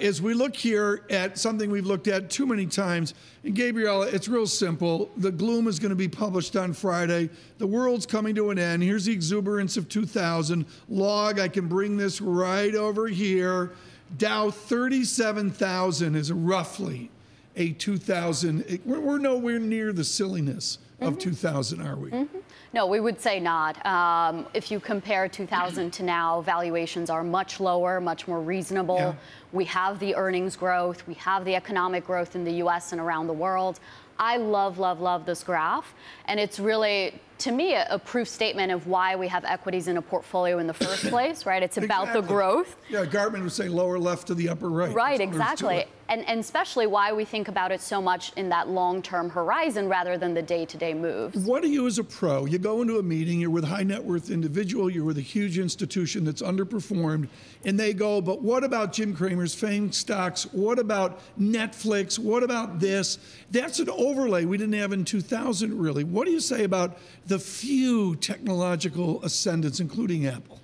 As we look here at something we've looked at too many times, and Gabriela, it's real simple. The gloom is going to be published on Friday. The world's coming to an end. Here's the exuberance of 2000. Log, I can bring this right over here. Dow 37,000 is roughly a 2000. We're, we're nowhere near the silliness of mm-hmm. 2000, are we? Mm-hmm. No, we would say not. Um, if you compare 2000 to now, valuations are much lower, much more reasonable. Yeah. We have the earnings growth, we have the economic growth in the US and around the world. I love, love, love this graph. And it's really, to me, a, a, proof statement of why we have equities in a portfolio in the first place, right? It's about exactly. the growth. Yeah, Gartman would say lower left to the upper right. Right, exactly. And, and especially why we think about it so much in that long-term horizon rather than the day-to-day moves. What do you as a pro? You go into a meeting, you're with a high net worth individual, you're with a huge institution that's underperformed, and they go, but what about Jim Cramer's FANG stocks? What about Netflix? What about this? That's an overlay we didn't have in 2000, really. What do you say about the few technological ascendants, including Apple?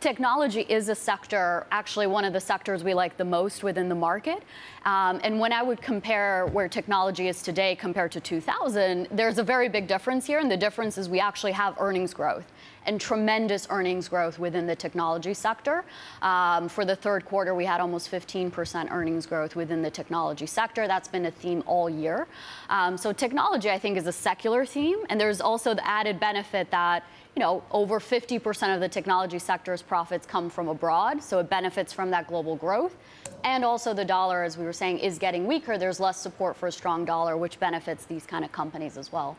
No, technology is a sector, actually one of the sectors we like the most within the market. Um, and when I would compare where technology is today compared to 2000, there's a very big difference here. And the difference is we actually have earnings growth and tremendous earnings growth within the technology sector. Um, for the third quarter, we had almost 15% earnings growth within the technology sector. That's been a theme all year. Um, so technology, I think, is a secular theme. And there's also the added benefit that you know, over 50% of the technology sector's profits come from abroad, so it benefits from that global growth. And also the dollar, as we were saying, is getting weaker. There's less support for a strong dollar, which benefits these kind of companies as well.